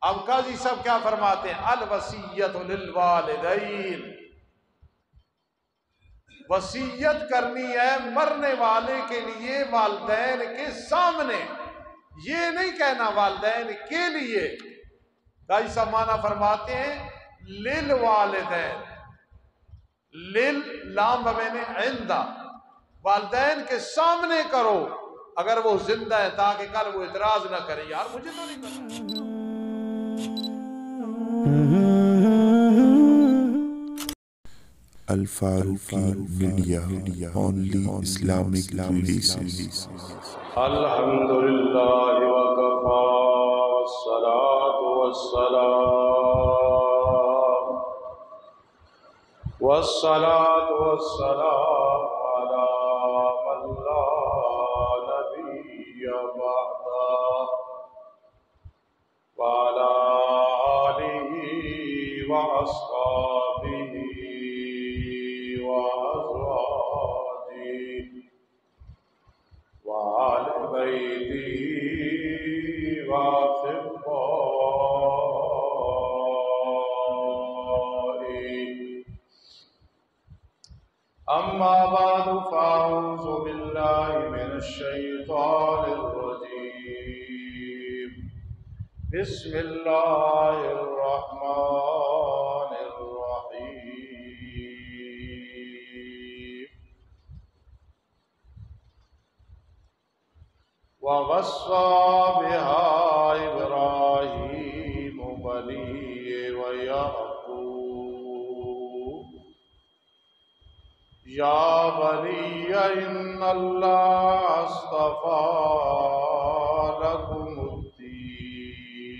اب قاضی صاحب کیا فرماتے ہیں؟ الوسیت للوالدین۔ وسیعت کرنی ہے مرنے والے کے لیے والدین کے سامنے۔ یہ نہیں کہنا والدین کے لیے۔ قاضی صاحب مانا فرماتے ہیں لل والدین لل لام بمین عندہ۔ والدین کے سامنے کرو۔ اگر وہ زندہ ہے تاکہ کل وہ اعتراض نہ کرے۔ یار مجھے تو نہیں پتا۔ الفاروقی میڈیا اونلی اسلامک ریلیسز الحمد لله وكفى والصلاة والسلام والصلاة والسلام على من لا وعلى أما بعد فأعوذ بالله من الشيطان الرجيم. بسم الله الرحمن الرحيم. ووصى بها يا بني إن الله اصطفى لكم الدين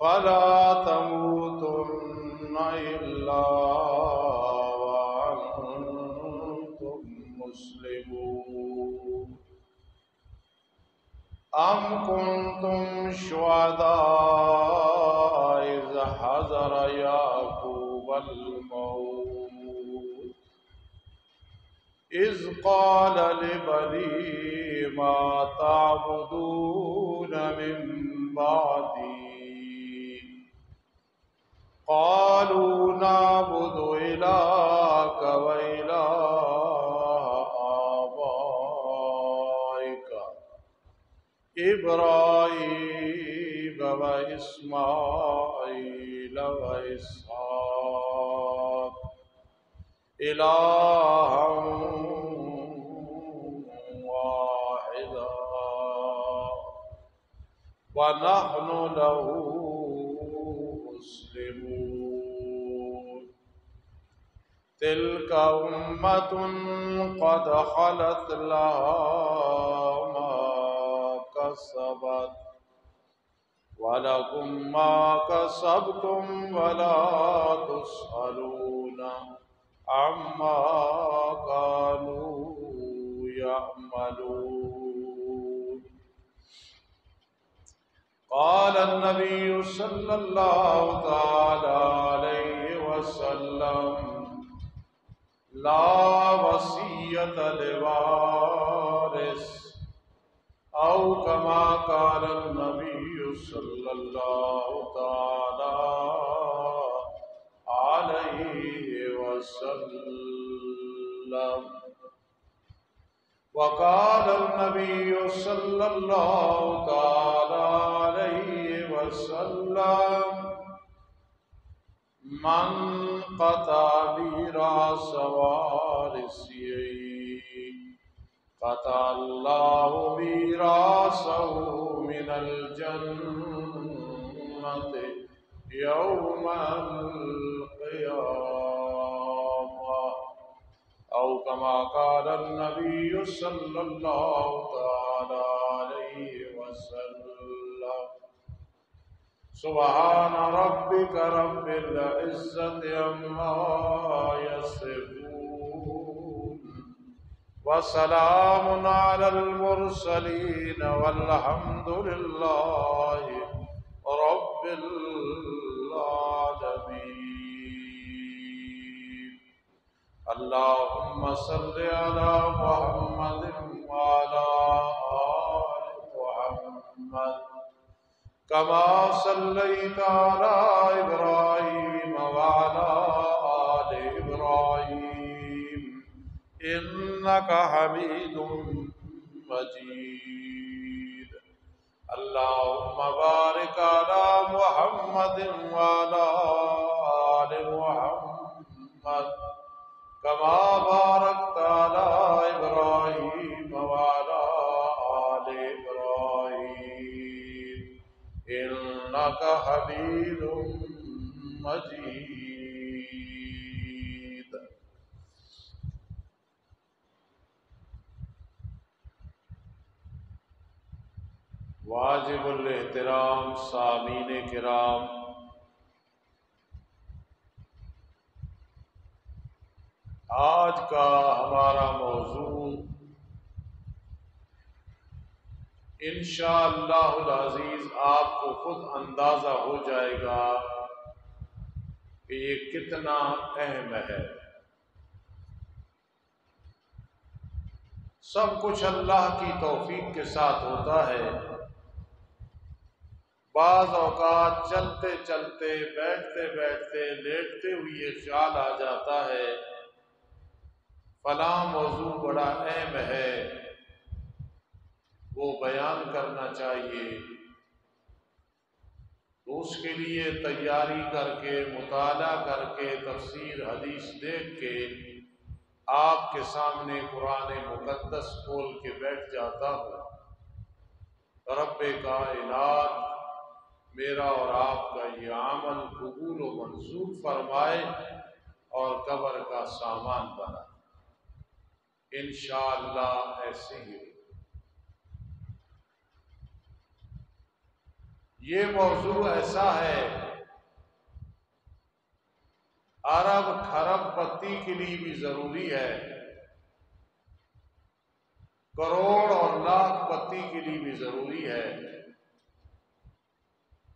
فلا تموتن إلا وأنتم مسلمون أم كنتم شهداء إذ حضر يعقوب الموت إذ قال لبنيه ما تعبدون من بعدي قالوا نعبد إلهك وإله آبائك إبراهيم وإسماعيل وإسحاق إلها ونحن له مسلمون. تلك أمة قد خلت لها ما كسبت. ولكم ما كسبتم ولا تسألون عما كانوا يعملون. قال النبي صلى الله تعالى عليه وسلم، لا وصية لوارث، أو كما قال النبي صلى الله تعالى عليه وسلم. وقال النبي صلى الله تعالى عليه وسلم، من قطع ميراث وارثيه، قطع الله ميراثه من الجنة يوم القيامة. أو كما قال النبي صلى الله تعالى عليه وسلم. سبحان ربك رب العزة عما يصفون. وسلام على المرسلين والحمد لله رب العالمين. اللهم صل على محمد وعلى آل محمد. كما صليت على إبراهيم وعلى آل إبراهيم. إنك حميد مجيد. اللهم بارك على محمد وعلى آل محمد. كما باركت على إبراهيم وعلى آل إبراهيم. إنك حميد مجيد. واجب الاحترام سامین کرام آج کا ہمارا موضوع انشاءاللہ العزیز آپ کو خود اندازہ ہو جائے گا کہ یہ کتنا اہم ہے۔ سب کچھ اللہ کی توفیق کے ساتھ ہوتا ہے۔ بعض اوقات چلتے چلتے، بیٹھتے بیٹھتے، لیٹتے ہوئے خیال آ جاتا ہے۔ فلاں موضوع بڑا اہم ہے۔ وہ بیان کرنا چاہیے۔ تو اس کے لیے تیاری کر کے، مطالعہ کر کے، تفسیر، حدیث دیکھ کے آپ کے سامنے قرآن مقدس کھول کے بیٹھ جاتا ہوں۔ رب کائنات میرا اور آپ کا یہ عمل قبول و منظور فرمائے اور قبر کا سامان بنا انشاءاللہ ایسے ہی یہ موضوع ایسا ہے ارب کھرب پتی کے لیے بھی ضروری ہے، کروڑ اور لاکھ پتی کے لیے بھی ضروری ہے۔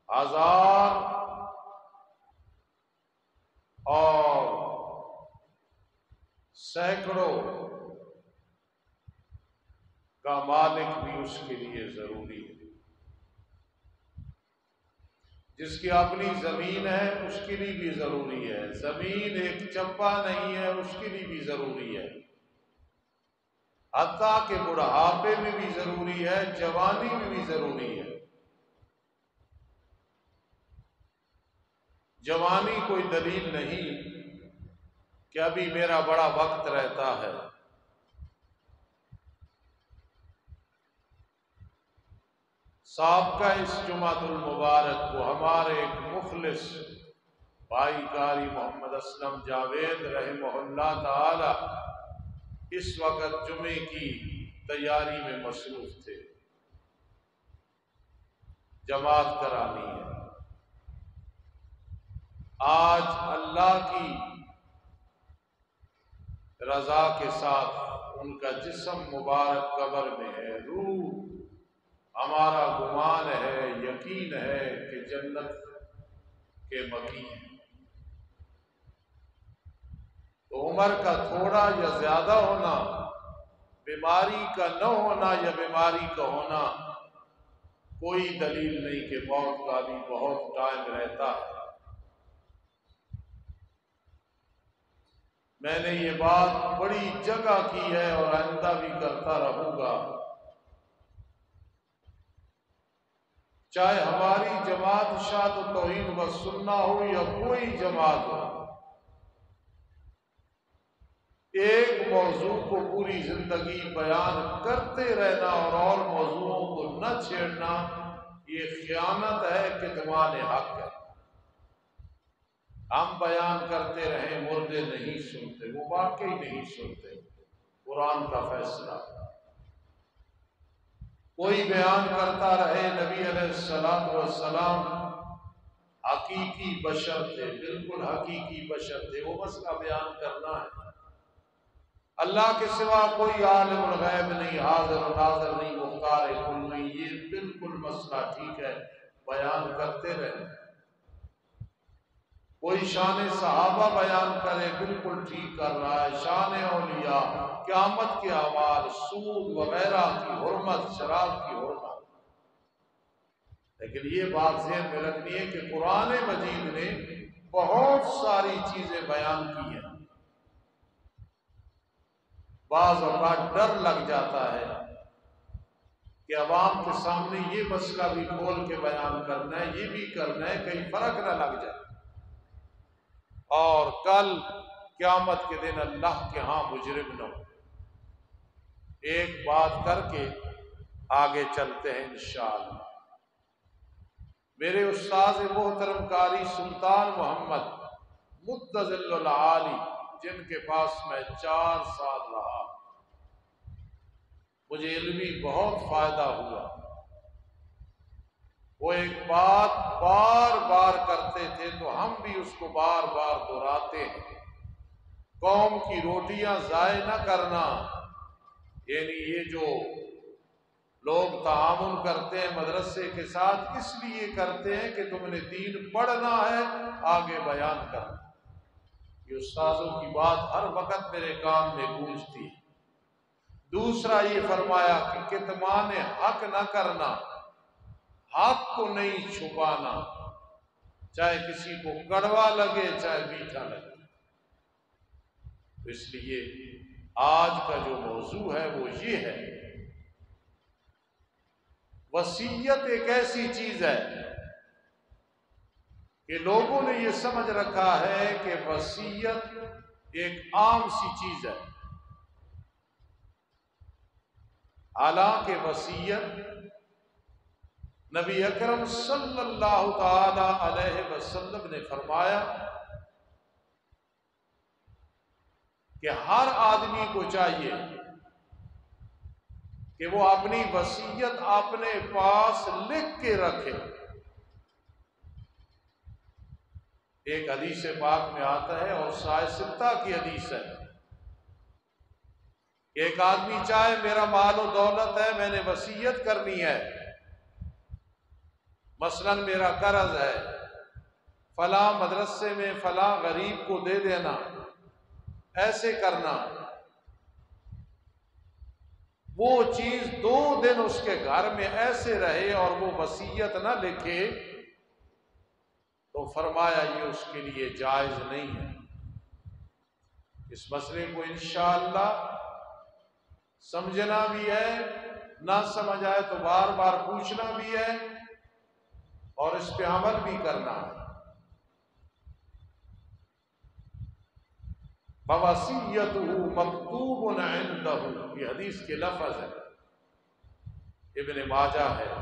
ہزار اور سینکڑوں کا مالک بھی اس کے لیے ضروری ہے۔ جس کی اپنی زمین ہے، اس کے لیے بھی ضروری ہے۔ زمین ایک چپا نہیں ہے، اس کے لیے بھی ضروری ہے۔ حتیٰ کہ بڑھاپے میں بھی ضروری ہے، جوانی میں بھی ضروری ہے۔ جوانی کوئی دلیل نہیں کہ ابھی میرا بڑا وقت رہتا ہے۔ سابقہ اس جمعت المبارک کو ہمارے ایک مخلص بھائی کاری محمد اسلم جاوید رحمہ اللہ تعالی اس وقت جمعے کی تیاری میں مصروف تھے۔ جماعت کرانی ہے۔ آج اللہ کی رضا کے ساتھ ان کا جسم مبارک قبر میں ہے، روح ہمارا گمان ہے، یقین ہے کہ جنت کے مکی ہیں۔ تو عمر کا تھوڑا یا زیادہ ہونا، بیماری کا نہ ہونا یا بیماری کا ہونا، کوئی دلیل نہیں کہ موت کا بھی بہت ٹائم رہتا ہے۔ میں نے یہ بات بڑی جگہ کی ہے اور آئندہ بھی کرتا رہوں گا۔ چاہے ہماری جماعت شاد و توحید و سننا ہو یا کوئی جماعت ہو، ایک موضوع کو پوری زندگی بیان کرتے رہنا اور اور موضوعوں کو نہ چھیڑنا، یہ خیانت ہے کہ تمہارے حق ہے۔ ہم بیان کرتے رہے مردے نہیں سنتے، وہ واقعی نہیں سنتے۔ قرآن کا فیصلہ۔ کوئی بیان کرتا رہے نبی علیہ السلام والسلام حقیقی بشر تھے، بالکل حقیقی بشر تھے، وہ مسئلہ بیان کرنا ہے۔ اللہ کے سوا کوئی عالم الغیب نہیں، حاضر و ناظر نہیں، مختار کل نہیں، یہ بالکل مسئلہ ٹھیک ہے، بیان کرتے رہے۔ کوئی شان صحابہ بیان کرے، بالکل ٹھیک کر رہا ہے۔ شان اولیاء، قیامت کے آواز، سود وغیرہ کی حرمت، شراب کی حرمت۔ لیکن یہ بات ذہن میں رکھنی ہے کہ قرآن مجید نے بہت ساری چیزیں بیان کی ہیں۔ بعض اوقات ڈر لگ جاتا ہے کہ عوام کے سامنے یہ مسئلہ بھی کھول کے بیان کرنا ہے، یہ بھی کرنا ہے، کہیں فرق نہ لگ جائے۔ اور کل قیامت کے دن اللہ کے ہاں مجرم نہ ہو۔ ایک بات کر کے آگے چلتے ہیں انشاءاللہ۔ میرے استاذ محترم کاری سلطان محمد متضل العالی، جن کے پاس میں چار سال رہا، مجھے علمی بہت فائدہ ہوا۔ وہ ایک بات بار بار کرتے تھے تو ہم بھی اس کو بار بار دہراتے ہیں۔ قوم کی روٹیاں ضائع نہ کرنا۔ یعنی یہ جو لوگ تعاون کرتے ہیں مدرسے کے ساتھ، اس لیے کرتے ہیں کہ تم نے دین پڑھنا ہے، آگے بیان کرنا۔ یہ استاذوں کی بات ہر وقت میرے کام میں گونجتی۔ دوسرا یہ فرمایا کہ کتمان حق نہ کرنا۔ حق کو نہیں چھپانا۔ چاہے کسی کو کڑوا لگے، چاہے میٹھا لگے۔ اس لیے آج کا جو موضوع ہے، وہ یہ ہے۔ وسیعت ایک ایسی چیز ہے کہ لوگوں نے یہ سمجھ رکھا ہے کہ وسیعت ایک عام سی چیز ہے۔ حالانکہ وسیعت نبی اکرم صلی اللہ تعالی علیہ وسلم نے فرمایا کہ ہر آدمی کو چاہیے کہ وہ اپنی وسیعت اپنے پاس لکھ کے رکھے۔ ایک حدیث پاک میں آتا ہے اور سائے ستہ کی حدیث ہے۔ ایک آدمی چاہے، میرا مال و دولت ہے، میں نے وسیعت کرنی ہے۔ مثلا میرا قرض ہے، فلاں مدرسے میں فلاں غریب کو دے دینا، ایسے کرنا۔ وہ چیز دو دن اس کے گھر میں ایسے رہے اور وہ وسیعت نہ لکھے تو فرمایا یہ اس کے لیے جائز نہیں ہے۔ اس مسئلے کو انشاءاللہ سمجھنا بھی ہے، نہ سمجھ آئے تو بار بار پوچھنا بھی ہے۔ اور اس پہ عمل بھی کرنا ہے۔ بواسیت مکتوب یہ حدیث کے لفظ ہے ابن ماجہ ہے،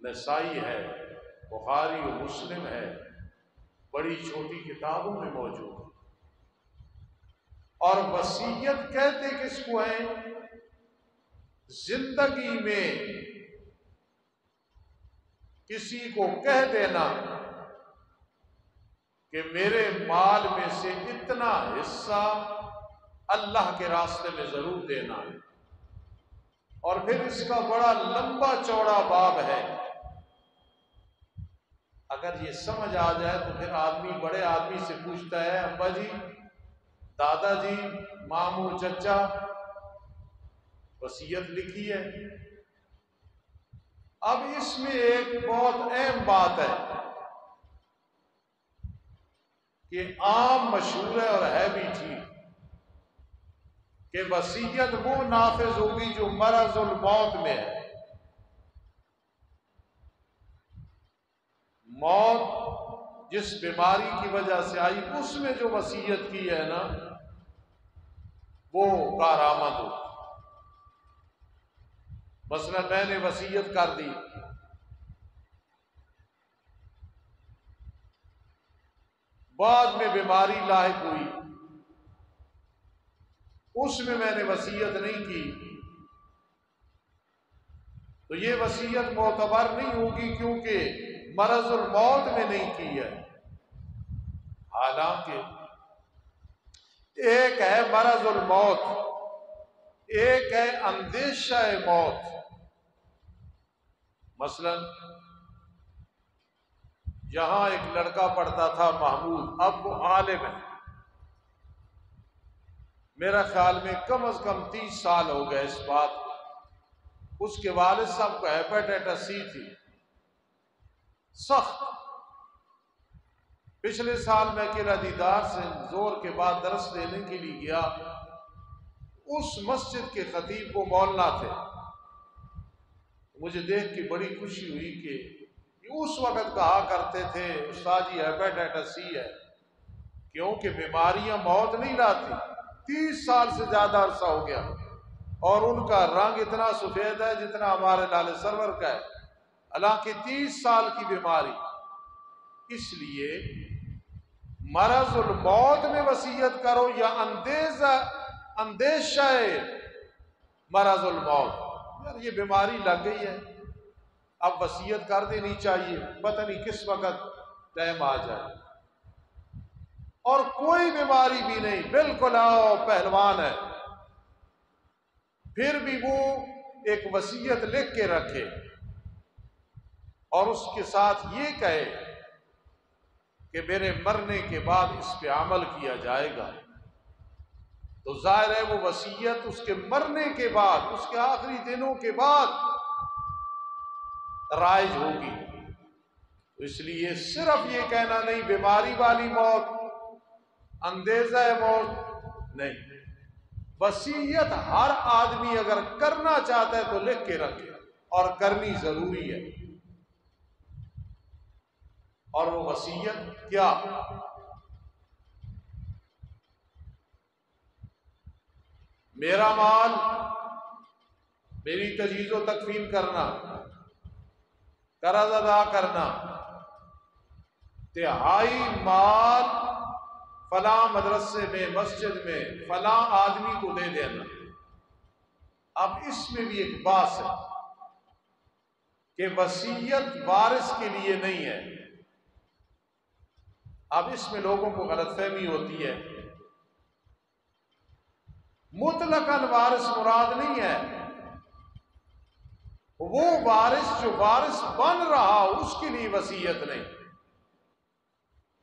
نسائی ہے، بخاری و مسلم ہے۔ بڑی چھوٹی کتابوں میں موجود ہے اور وسیعت کہتے کس کو ہے زندگی میں کسی کو کہہ دینا کہ میرے مال میں سے اتنا حصہ اللہ کے راستے میں ضرور دینا ہے۔ اور پھر اس کا بڑا لمبا چوڑا باب ہے۔ اگر یہ سمجھ آ جائے تو پھر آدمی بڑے آدمی سے پوچھتا ہے، ابا جی دادا جی مامو چچا وسیعت لکھی ہے۔ اب اس میں ایک بہت اہم بات ہے کہ عام مشہور ہے اور ہے بھی ٹھیک کہ وسیعت وہ نافذ ہوگی جو مرض الموت میں ہے۔ موت جس بیماری کی وجہ سے آئی، اس میں جو وسیعت کی ہے نا، وہ کارآمد ہو مثلا میں نے وسیعت کر دی۔ بعد میں بیماری لاحق ہوئی۔ اس میں میں نے وسیعت نہیں کی۔ تو یہ وسیعت معتبر نہیں ہوگی کیونکہ مرض الموت میں نہیں کی ہے۔ حالانکہ ایک ہے مرض الموت، ایک ہے اندیشہ موت۔ مثلا، یہاں ایک لڑکا پڑھتا تھا محمود، اب وہ عالم ہے۔ میرا خیال میں کم از کم تیس سال ہو گئے اس بات اس کے والد صاحب کو ہیپیٹائٹس سی تھی۔ سخت۔ پچھلے سال میں کلا دیدار سے زور کے بعد درس دینے کے لیے گیا۔ اس مسجد کے خطیب کو مولنا تھے۔ مجھے دیکھ کے بڑی خوشی ہوئی کہ اس وقت کہا کرتے تھے، استاد جی ہیپیٹائٹس سی ہے۔ کیونکہ بیماریاں موت نہیں لاتی، تیس سال سے زیادہ عرصہ ہو گیا۔ اور ان کا رنگ اتنا سفید ہے جتنا ہمارے لال سرور کا ہے۔ حالانکہ تیس سال کی بیماری۔ اس لیے مرض الموت میں وسیعت کرو یا اندیزہ، اندیشہ مرض الموت۔ یار یہ بیماری لگ گئی ہے۔ اب وسیعت کر دینی چاہیے۔ پتہ نہیں کس وقت ٹائم آ جائے۔ اور کوئی بیماری بھی نہیں۔ بالکل آؤ، پہلوان ہے۔ پھر بھی وہ ایک وسیعت لکھ کے رکھے۔ اور اس کے ساتھ یہ کہے کہ میرے مرنے کے بعد اس پہ عمل کیا جائے گا۔ تو ظاہر ہے وہ وسیعت اس کے مرنے کے بعد، اس کے آخری دنوں کے بعد رائج ہوگی۔ تو اس لیے صرف یہ کہنا نہیں، بیماری والی موت، اندیزہ موت نہیں۔ وسیعت ہر آدمی اگر کرنا چاہتا ہے تو لکھ کے رکھے، اور کرنی ضروری ہے۔ اور وہ وسیعت کیا؟ میرا مال، میری تجیز و تکفین کرنا، قرض ادا کرنا، تہائی مال فلاں مدرسے میں، مسجد میں فلاں آدمی کو دے دینا۔ اب اس میں بھی ایک باس ہے کہ وسیعت وارث کے لیے نہیں ہے۔ اب اس میں لوگوں کو غلط فہمی ہوتی ہے۔ مطلق وارث مراد نہیں ہے۔ وہ وارث جو وارث بن رہا اس کے لیے وسیعت نہیں۔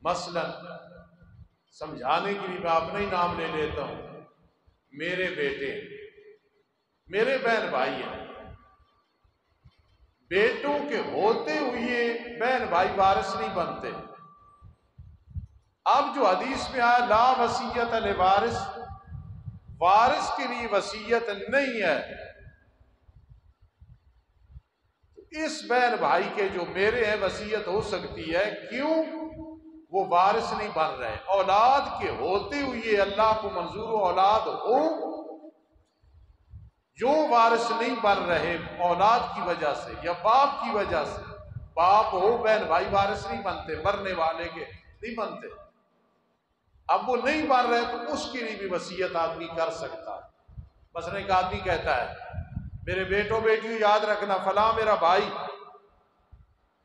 مثلا، سمجھانے کے لیے میں اپنا ہی نام لے لیتا ہوں۔ میرے بیٹے، میرے بہن بھائی ہیں۔ بیٹوں کے ہوتے ہوئے بہن بھائی وارث نہیں بنتے۔ اب جو حدیث میں آیا، لا وسیعت وارث وارث کے لیے وسیعت نہیں ہے۔ اس بہن بھائی کے جو میرے ہیں وسیعت ہو سکتی ہے، کیوں؟ وہ وارث نہیں بن رہے۔ اولاد کے ہوتے ہوئے اللہ کو منظور اولاد ہو جو وارث نہیں بن رہے اولاد کی وجہ سے یا باپ کی وجہ سے۔ باپ ہو، بہن بھائی وارث نہیں بنتے، مرنے والے کے نہیں بنتے۔ اب وہ نہیں بن رہے تو اس کے لیے بھی وسیعت آدمی کر سکتا۔ ہے مثلا ایک آدمی کہتا ہے، میرے بیٹوں بیٹی یاد رکھنا، فلاں میرا بھائی،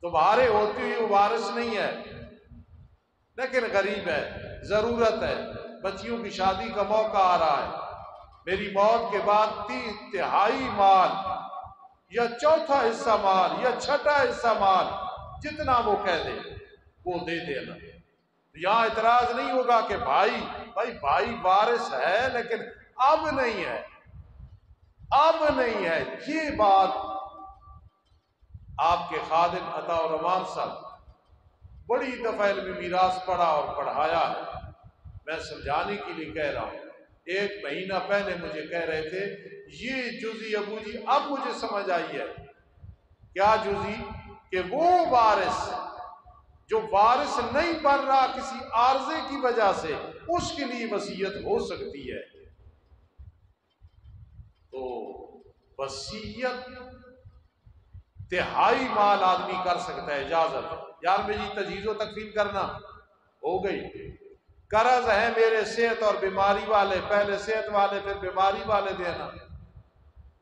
تمہارے ہوتے ہوئے وارث نہیں ہے۔ لیکن غریب ہے، ضرورت ہے، بچیوں کی شادی کا موقع آ رہا ہے۔ میری موت کے بعد تین تہائی مال، یا چوتھا حصہ مال، یا چھٹا حصہ مال، جتنا وہ کہہ دے، وہ دے دینا۔ یہاں اعتراض نہیں ہوگا کہ بھائی بھائی بھائی وارث ہے، لیکن اب نہیں ہے۔ اب نہیں ہے۔ یہ بات آپ کے خادم عطا رمان صاحب بڑی دفعہ علم میراث پڑھا اور پڑھایا ہے۔ میں سمجھانے کے لیے کہہ رہا ہوں۔ ایک مہینہ پہلے مجھے کہہ رہے تھے، یہ جزی ابو جی اب مجھے سمجھ آئی ہے۔ کیا جزی کہ وہ وارث جو وارث نہیں بن رہا کسی عارضے کی وجہ سے، اس کے لیے وسیعت ہو سکتی ہے۔ تو وسیعت تہائی مال آدمی کر سکتا ہے، اجازت۔ یار میری جی تجیز و تکفین کرنا ہو گئی۔ قرض ہے میرے صحت اور بیماری والے، پہلے صحت والے، پھر بیماری والے دینا۔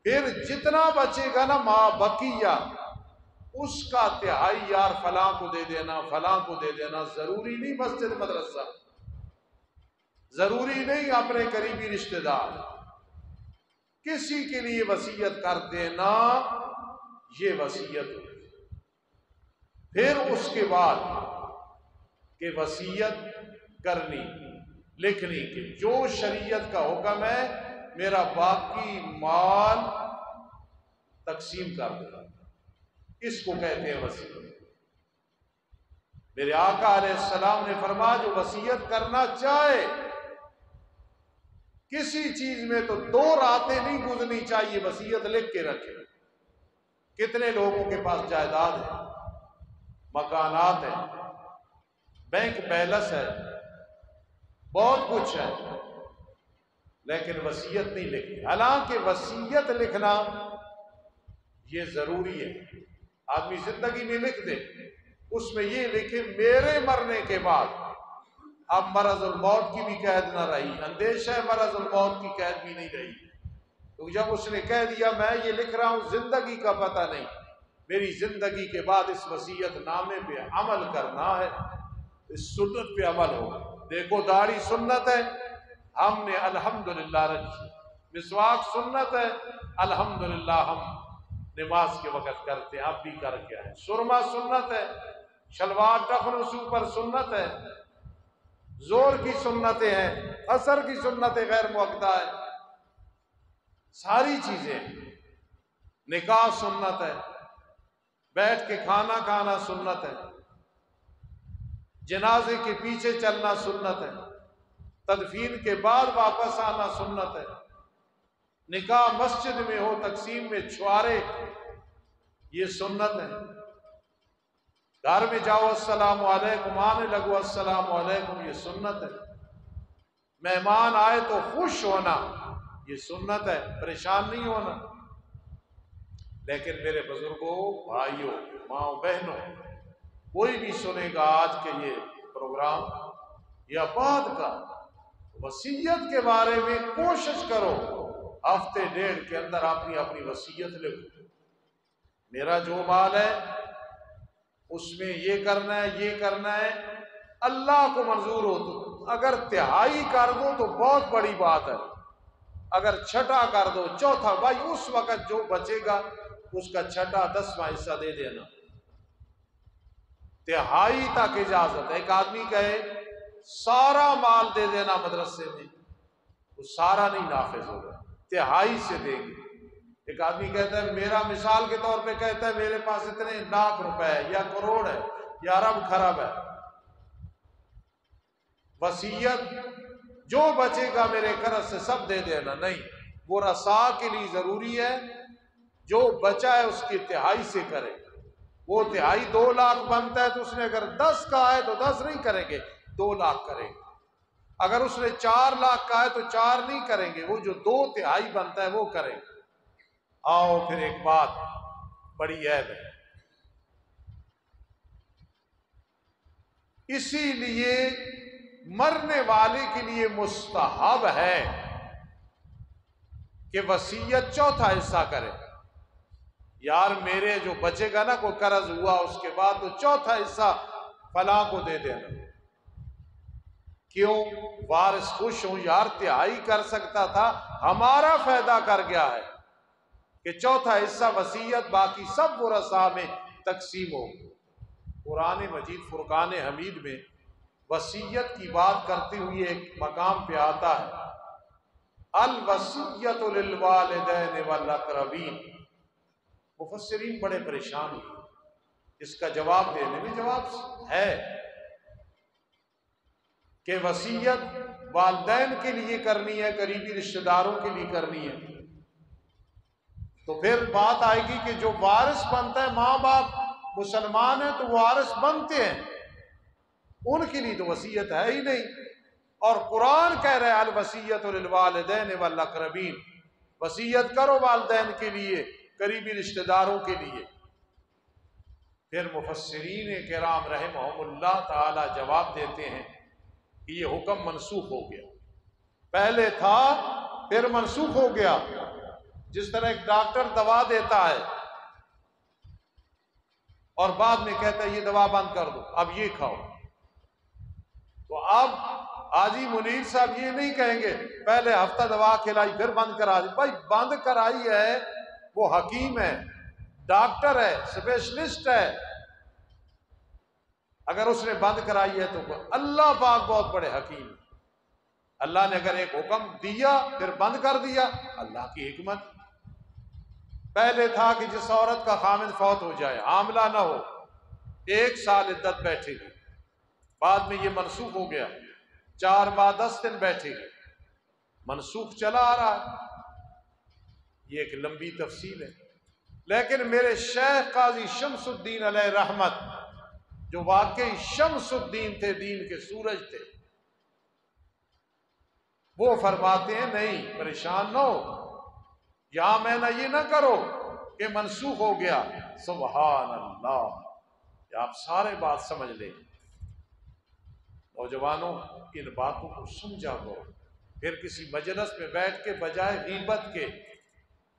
پھر جتنا بچے گا نا، ماں بکیا اس کا تہائی یار فلاں کو دے دینا، فلاں کو دے دینا ضروری نہیں مسجد، مدرسہ۔ ضروری نہیں اپنے قریبی رشتہ دار۔ کسی کے لیے وسیعت کر دینا، یہ وسیعت پھر اس کے بعد کہ وسیعت کرنی، لکھنی کہ جو شریعت کا حکم ہے، میرا باقی مال تقسیم کر دے اس کو کہتے ہیں وسیعت؟ میرے آقا علیہ السلام نے فرمایا، جو وسیعت کرنا چاہے، کسی چیز میں تو دو راتیں نہیں گزرنی چاہیے، وسیعت لکھ کے رکھے۔ کتنے لوگوں کے پاس جائیداد ہے، مکانات ہیں، بینک بیلنس ہے، بہت کچھ ہے، لیکن وسیعت نہیں لکھنی۔ حالانکہ وسیعت لکھنا یہ ضروری ہے۔ آدمی زندگی میں لکھ دے، اس میں یہ لکھے، میرے مرنے کے بعد اب مرض الموت کی بھی قید نہ رہی اندیش ہے مرض الموت کی قید بھی نہیں رہی۔ تو جب اس نے کہہ دیا، میں یہ لکھ رہا ہوں، زندگی کا پتہ نہیں، میری زندگی کے بعد اس وسیعت نامے پہ عمل کرنا ہے، اس سنت پہ عمل ہو دیکھو، داڑھی سنت ہے، ہم نے الحمدللہ رکھی۔ مسواک سنت ہے، الحمدللہ ہم نماز کے وقت کرتے ہیں اب بھی کر کے آئے۔ سرما سنت ہے، شلوار ٹخن سوپر سنت ہے۔ زور کی سنتیں ہیں، اثر کی سنتیں غیر موقع ہے ساری چیزیں۔ نکاح سنت ہے، بیٹھ کے کھانا کھانا سنت ہے۔ جنازے کے پیچھے چلنا سنت ہے۔ تدفین کے بعد واپس آنا سنت ہے۔ نکاح مسجد میں ہو، تقسیم میں چھوارے۔ یہ سنت ہے۔ گھر میں جاؤ، السلام علیکم، آنے لگو، السلام علیکم، یہ سنت ہے۔ مہمان آئے تو خوش ہونا، یہ سنت ہے۔ پریشان نہیں ہونا۔ لیکن میرے بزرگوں، بھائیوں ماں بہنوں، کوئی بھی سنے گا آج کے یہ پروگرام یا بعد کا وسیعت کے بارے میں کوشش کرو۔ ہفتے ڈیڑھ کے اندر اپنی اپنی وسیعت لکھو۔ میرا جو مال ہے، اس میں یہ کرنا ہے، یہ کرنا ہے۔ اللہ کو منظور ہو تو، اگر تہائی کر دو تو بہت بڑی بات ہے۔ اگر چھٹا کر دو، چوتھا، بھائی، اس وقت جو بچے گا، اس کا چھٹا دسواں حصہ دے دینا۔ تہائی تک اجازت ہے۔ ایک آدمی کہے، سارا مال دے دینا مدرسے میں، وہ سارا نہیں نافذ ہوگا تہائی سے دیں گے ایک آدمی کہتا ہے، میرا مثال کے طور پہ کہتا ہے، میرے پاس اتنے لاکھ روپے ہے یا کروڑ ہے یا رب خراب ہے۔ وسیعت جو بچے گا میرے قرض سے سب دے دینا۔ نہیں، وہ رسا کے لیے ضروری ہے۔ جو بچا ہے، اس کی تہائی سے کرے۔ وہ تہائی دو لاکھ بنتا ہے تو اس نے اگر دس کا ہے تو دس نہیں کریں گے، دو لاکھ کریں گے۔ اگر اس نے چار لاکھ کا ہے تو چار نہیں کریں گے، وہ جو دو تہائی بنتا ہے وہ کریں گے۔ آؤ پھر ایک بات، بڑی عید ہے۔ اسی لیے مرنے والے کے لیے مستحب ہے کہ وسیعت چوتھا حصہ کرے۔ یار میرے جو بچے گا نا، کوئی قرض ہوا، اس کے بعد تو چوتھا حصہ فلاں کو دے دینا۔ کیوں وارث خوش ہوں؟ یار، تہائی کر سکتا تھا، ہمارا فائدہ کر گیا ہے کہ چوتھا حصہ وسیعت، باقی سب ورثا میں تقسیم ہو قرآن مجید، فرقان حمید میں وسیعت کی بات کرتے ہوئے ایک مقام پہ آتا ہے۔ الوسیت للوالدین والاقربین۔ مفسرین بڑے پریشان ہوئے اس کا جواب دینے میں جواب ہے۔ کہ وسیعت والدین کے لیے کرنی ہے، قریبی رشتہ داروں کے لیے کرنی ہے۔ تو پھر بات آئے گی کہ جو وارث بنتا ہے، ماں باپ مسلمان ہیں تو وارث بنتے ہیں۔ ان کے لیے تو وسیعت ہے ہی نہیں۔ اور قرآن کہہ رہے الوسیت للوالدین والاقربین۔ وسیعت کرو والدین کے لیے، قریبی رشتہ داروں کے لیے۔ پھر مفسرین کرام رحمہم اللہ تعالی جواب دیتے ہیں کہ یہ حکم منسوخ ہو گیا۔ پہلے تھا، پھر منسوخ ہو گیا۔ جس طرح ایک ڈاکٹر دوا دیتا ہے اور بعد میں کہتا ہے، یہ دوا بند کر دو، اب یہ کھاؤ۔ تو اب آجی منیر صاحب یہ نہیں کہیں گے، پہلے ہفتہ دوا کھلائی، پھر بند کرا دی بھائی، بند کرائی ہے، وہ حکیم ہے، ڈاکٹر ہے، اسپیشلسٹ ہے۔ اگر اس نے بند کرائی ہے تو اللہ پاک بہت بڑے حکیم اللہ نے اگر ایک حکم دیا، پھر بند کر دیا، اللہ کی حکمت۔ پہلے تھا کہ جس عورت کا خامد فوت ہو جائے، حاملہ نہ ہو، ایک سال عدت بیٹھے گی بعد میں یہ منسوخ ہو گیا، چار ماہ دس دن بیٹھے گی منسوخ چلا آ رہا ہے۔ یہ ایک لمبی تفصیل ہے۔ لیکن میرے شیخ قاضی شمس الدین علیہ رحمت جو واقعی شمس الدین تھے، دین کے سورج تھے۔ وہ فرماتے ہیں، نہیں، پریشان نہ ہو۔ یہاں میں نہ یہ نہ کرو کہ منسوخ ہو گیا۔ سبحان اللہ آپ سارے بات سمجھ لیں۔ نوجوانوں، ان باتوں کو سمجھا کرو پھر کسی مجلس میں بیٹھ کے، بجائے غیبت کے،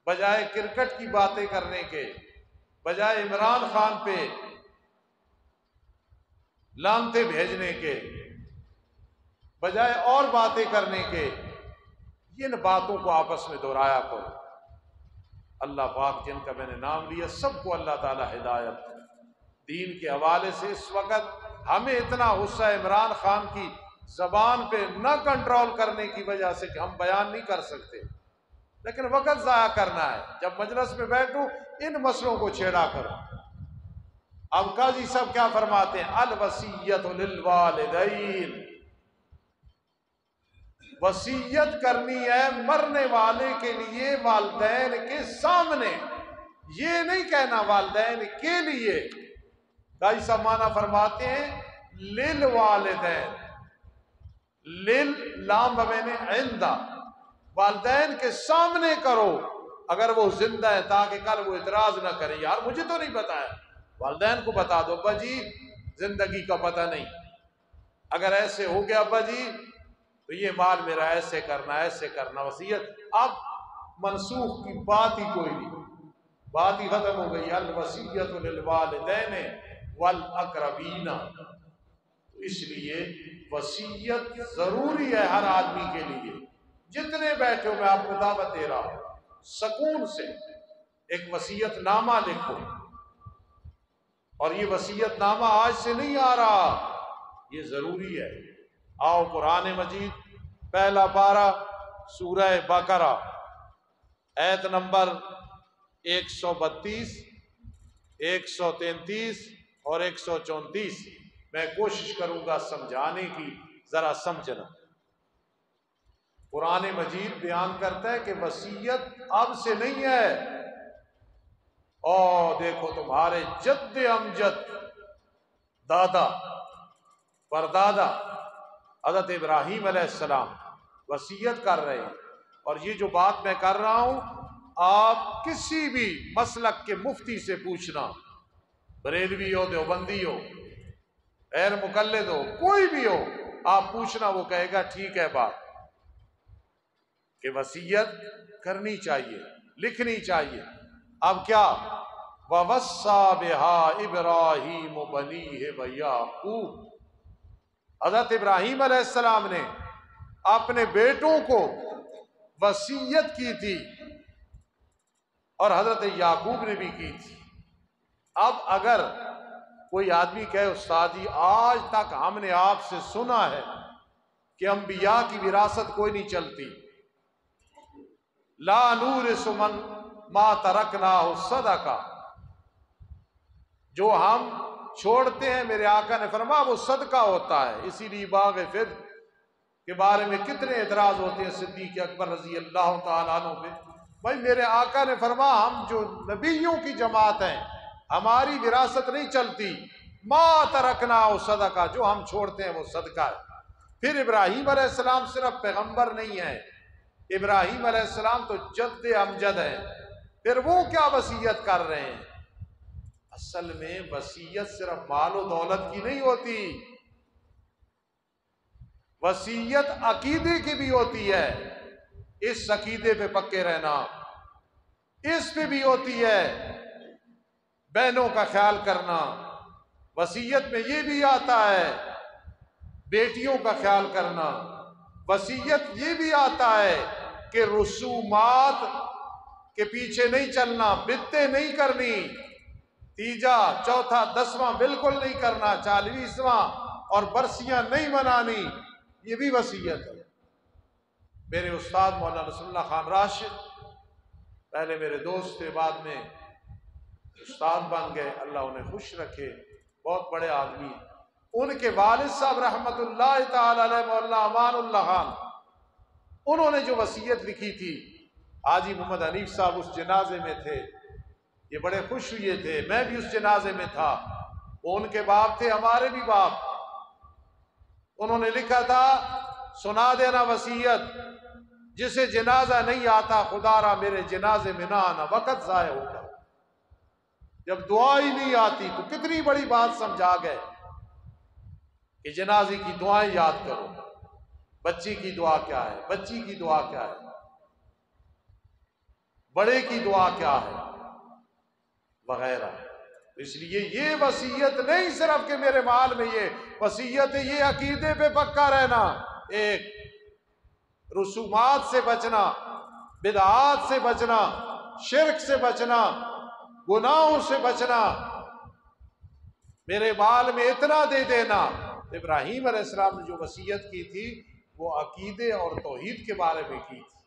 بجائے کرکٹ کی باتیں کرنے کے، بجائے عمران خان پہ لانتے بھیجنے کے، بجائے اور باتیں کرنے کے، ان باتوں کو آپس میں دہرایا کرو۔ اللہ پاک جن کا میں نے نام لیا، سب کو اللہ تعالی ہدایت دین کے حوالے سے اس وقت ہمیں اتنا غصہ عمران خان کی زبان پہ نہ کنٹرول کرنے کی وجہ سے کہ ہم بیان نہیں کر سکتے۔ لیکن وقت ضائع کرنا ہے۔ جب مجلس میں بیٹھوں، ان مسئلوں کو چھیڑا کرو۔ اب قاضی صاحب کیا فرماتے ہیں؟ الوسیت للوالدین۔ وسیعت کرنی ہے مرنے والے کے لیے والدین کے سامنے۔ یہ نہیں کہنا والدین کے لیے۔ قاضی صاحب مانا فرماتے ہیں لل والدین لل لام بین عندہ۔ والدین کے سامنے کرو۔ اگر وہ زندہ ہے تاکہ کل وہ اعتراض نہ کرے۔ یار مجھے تو نہیں بتایا والدین کو بتا دو، ابا جی زندگی کا پتہ نہیں۔ اگر ایسے ہو گیا، ابا جی تو یہ مال میرا ایسے کرنا ایسے کرنا وسیعت اب منسوخ کی بات ہی کوئی نہیں۔ بات ہی ختم ہو گئی۔ الوسیت للوالدین والاقربین۔ اس لیے وسیعت ضروری ہے ہر آدمی کے لیے۔ جتنے بیٹھے ہو، میں آپ کو دعوت دے رہا ہوں، سکون سے ایک وسیعت نامہ لکھو۔ اور یہ وسیعت نامہ آج سے نہیں آ رہا۔ یہ ضروری ہے۔ آؤ قرآن مجید، پہلا پارا سورہ بقرہ، ایت نمبر ایک سو بتیس، ایک سو تینتیس اور ایک سو چونتیس۔ میں کوشش کروں گا سمجھانے کی، ذرا سمجھنا۔ قرآن مجید بیان کرتا ہے کہ وسیعت اب سے نہیں ہے۔ او دیکھو تمہارے جد امجد۔ دادا پر دادا حضرت ابراہیم علیہ السلام وسیعت کر رہے ہیں۔ اور یہ جو بات میں کر رہا ہوں، آپ کسی بھی مسلک کے مفتی سے پوچھنا۔ بریلوی ہو، دیوبندی ہو، غیر مقلد ہو، کوئی بھی ہو، آپ پوچھنا، وہ کہے گا، ٹھیک ہے بات، کہ وسیعت کرنی چاہیے، لکھنی چاہیے۔ اب کیا؟ وسا بہا ابراہیم بنی ہے بھیا حضرت ابراہیم علیہ السلام نے اپنے بیٹوں کو وسیعت کی تھی اور حضرت یعقوب نے بھی کی تھی۔ اب اگر کوئی آدمی کہے استادی جی، آج تک ہم نے آپ سے سنا ہے کہ انبیاء کی وراثت کوئی نہیں چلتی۔ لا نور سمن ما ترکنا ہو صدا کا جو ہم چھوڑتے ہیں، میرے آقا نے فرما وہ صدقہ ہوتا ہے۔ اسی لیے باغ فر کے بارے میں کتنے اعتراض ہوتے ہیں صدیق اکبر رضی اللہ تعالیٰ عنہ پہ۔ بھائی، میرے آقا نے فرما ہم جو نبیوں کی جماعت ہیں، ہماری وراثت نہیں چلتی۔ ما ترکنا ہو صدقہ جو ہم چھوڑتے ہیں، وہ صدقہ ہے۔ پھر ابراہیم علیہ السلام صرف پیغمبر نہیں ہے۔ ابراہیم علیہ السلام تو جد امجد ہے۔ پھر وہ کیا وسیعت کر رہے ہیں؟ اصل میں وسیعت صرف مال و دولت کی نہیں ہوتی، وسیعت عقیدے کی بھی ہوتی ہے۔ اس عقیدے پہ پکے رہنا، اس پہ بھی ہوتی ہے۔ بہنوں کا خیال کرنا، وسیعت میں یہ بھی آتا ہے۔ بیٹیوں کا خیال کرنا، وسیعت یہ بھی آتا ہے کہ رسومات کے پیچھے نہیں چلنا بتے نہیں کرنی۔ تیجا، چوتھا، دسواں بالکل نہیں کرنا، چالیسواں اور برسیاں نہیں منانی۔ یہ بھی وسیعت ہے۔ میرے استاد مولانا رسول اللہ خان راشد، پہلے میرے دوست تھے، بعد میں استاد بن گئے۔ اللہ انہیں خوش رکھے۔ بہت بڑے آدمی ان کے والد صاحب رحمت اللہ تعالی علیہ، مولانا امان اللہ خان، انہوں نے جو وصیت لکھی تھی حاجی محمد حنیف صاحب اس جنازے میں تھے۔ یہ بڑے خوش ہوئے تھے۔ میں بھی اس جنازے میں تھا۔ وہ ان کے باپ تھے، ہمارے بھی باپ۔ انہوں نے لکھا تھا، سنا دینا وسیعت جسے جنازہ نہیں آتا، خدا را میرے جنازے میں نہ آنا، وقت ضائع ہوگا۔ جب دعا ہی نہیں آتی تو کتنی بڑی بات سمجھا گئے کہ جنازے کی دعائیں یاد کرو۔ بچی کی دعا کیا ہے؟ بچی کی دعا کیا ہے؟ بڑے کی دعا کیا ہے؟ وغیرہ۔ اس لیے یہ وسیعت نہیں صرف کہ میرے مال میں یہ وسیعت یہ عقیدے پہ پکا رہنا۔ ایک، رسومات سے بچنا، بدعات سے بچنا، شرک سے بچنا، گناہوں سے بچنا۔ میرے مال میں اتنا دے دینا۔ ابراہیم علیہ السلام نے جو وسیعت کی تھی، وہ عقیدے اور توحید کے بارے میں کی تھی۔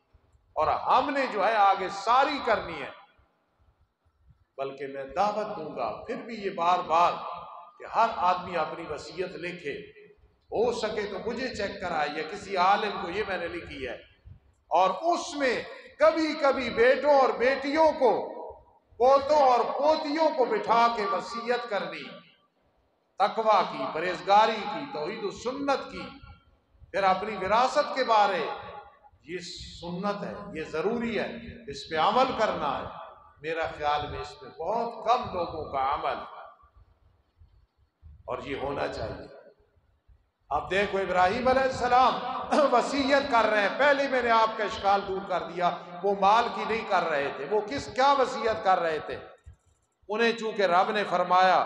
اور ہم نے جو ہے آگے ساری کرنی ہے۔ بلکہ میں دعوت دوں گا، پھر بھی یہ بار بار کہ ہر آدمی اپنی وسیعت لکھے۔ ہو سکے تو مجھے چیک کرائے، یا کسی عالم کو یہ میں نے لکھی ہے۔ اور اس میں کبھی کبھی بیٹوں اور بیٹیوں کو، پوتوں اور پوتیوں کو بٹھا کے وسیعت کرنی۔ تقوا کی، پرہیزگاری کی، توحید و سنت کی، پھر اپنی وراثت کے بارے یہ سنت ہے، یہ ضروری ہے، اس پہ عمل کرنا ہے۔ میرا خیال میں اس میں بہت کم لوگوں کا عمل۔ اور یہ ہونا چاہیے۔ اب دیکھو، ابراہیم علیہ السلام وسیعت کر رہے ہیں۔ پہلے میں نے آپ کا اشکال دور کر دیا، وہ مال کی نہیں کر رہے تھے۔ وہ کس، کیا وسیعت کر رہے تھے؟ انہیں چونکہ رب نے فرمایا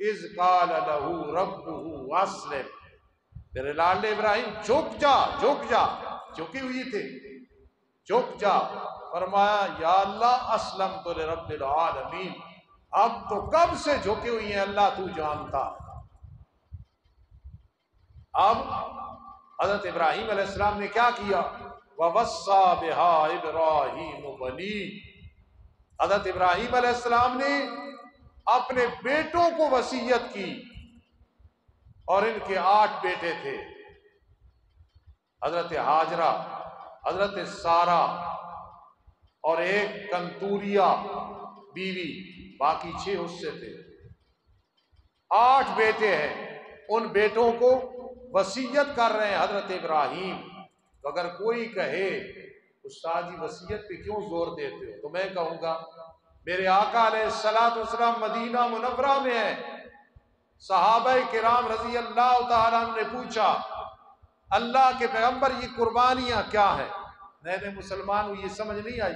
از قال له اسلم تیرے لاڈلے ابراہیم، جھک جا جھک جا۔ جھکی ہوئی تھے۔ جھک جا فرمایا، یا اللہ اسلم تو رب العالمین۔ اب تو کب سے جھکی ہوئی ہیں؟ اللہ تو جانتا۔ اب حضرت ابراہیم علیہ السلام نے کیا کیا؟ وَوَسَّى بِهَا إِبْرَاهِيمُ بَنِي حضرت ابراہیم علیہ السلام نے اپنے بیٹوں کو وسیعت کی اور ان کے آٹھ بیٹے تھے۔ حضرت حاجرہ، حضرت سارا اور ایک کنتوریا بیوی، باقی چھ اس سے تھے۔ آٹھ بیٹے ہیں، ان بیٹوں کو وسیعت کر رہے ہیں حضرت ابراہیم۔ تو اگر کوئی کہے، استاد جی وسیعت پہ کیوں زور دیتے ہو؟ تو میں کہوں گا، میرے آقا علیہ السلاۃ والسلام مدینہ منورہ میں ہے صحابہ کرام رضی اللہ تعالیٰ نے پوچھا اللہ کے پیغمبر یہ قربانیاں کیا ہیں؟ نئے نئے مسلمان یہ سمجھ نہیں آئی۔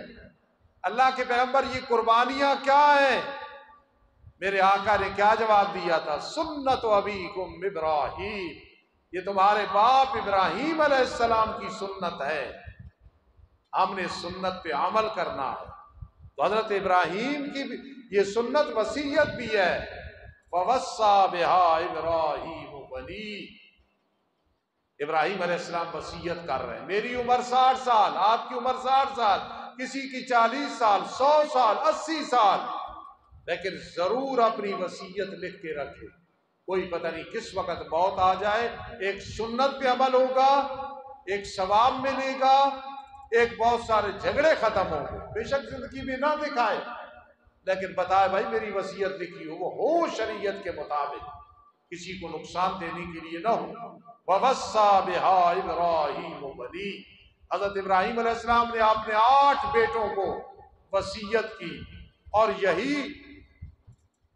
اللہ کے پیغمبر یہ قربانیاں کیا ہیں؟ میرے آقا نے کیا جواب دیا تھا؟ سنت و ابھی ابراہیم یہ تمہارے باپ ابراہیم علیہ السلام کی سنت ہے۔ ہم نے سنت پہ عمل کرنا ہے۔ تو حضرت ابراہیم کی بھی یہ سنت وسیعت بھی ہے۔ وَوَسَّى بِهَا إِبْرَاهِيمُ بَنِي۔ ابراہیم علیہ السلام وسیعت کر رہے ہیں۔ میری عمر ساٹھ سال، آپ کی عمر ساٹھ سال، کسی کی چالیس سال، سو سال، اسی سال۔ لیکن ضرور اپنی وسیعت لکھ کے رکھے۔ کوئی پتہ نہیں کس وقت موت آ جائے۔ ایک سنت پہ عمل ہوگا، ایک ثواب ملے گا، ایک بہت سارے جھگڑے ختم ہوں گے۔ بے شک زندگی میں نہ دکھائے۔ لیکن بتائے بھائی، میری وسیعت لکھی ہو، وہ ہو شریعت کے مطابق۔ کسی کو نقصان دینے کے لیے نہ ہو۔ وَوَسَّى بِهَا إِبْرَاهِيمُ حضرت ابراہیم علیہ السلام نے اپنے آٹھ بیٹوں کو وسیعت کی اور یہی